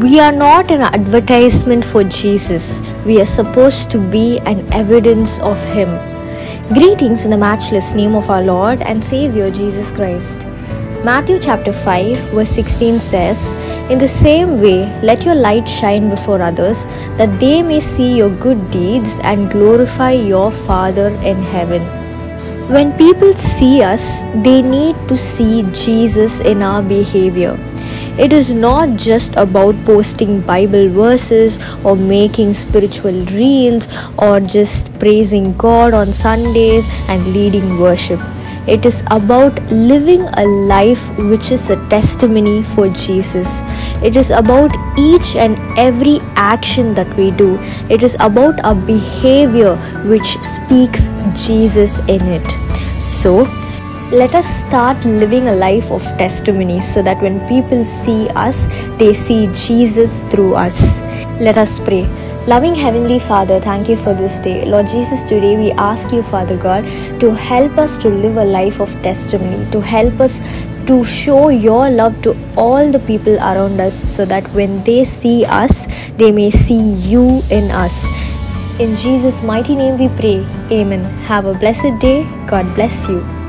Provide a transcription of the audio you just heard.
We are not an advertisement for Jesus. We are supposed to be an evidence of Him. Greetings in the matchless name of our Lord and Savior Jesus Christ. Matthew chapter 5, verse 16 says, In the same way, let your light shine before others, that they may see your good deeds and glorify your Father in heaven. When people see us, they need to see Jesus in our behavior. It is not just about posting Bible verses or making spiritual reels or just praising God on Sundays and leading worship. It is about living a life which is a testimony for Jesus. It is about each and every action that we do. It is about a behavior which speaks Jesus in it. So, let us start living a life of testimony so that when people see us, they see Jesus through us. Let us pray. Loving Heavenly Father, thank you for this day. Lord Jesus, today we ask you, Father God, to help us to live a life of testimony, to help us to show your love to all the people around us so that when they see us, they may see you in us. In Jesus' mighty name we pray. Amen. Have a blessed day. God bless you.